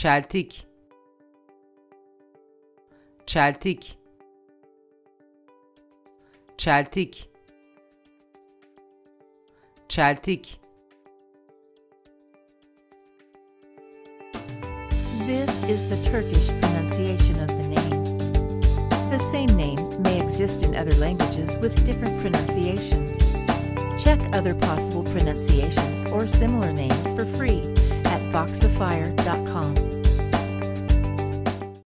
çeltik çeltik çeltik çeltik This is the Turkish pronunciation of the name. The same name may exist in other languages with different pronunciations. Check other possible pronunciations or similar names for free at voxifier.com.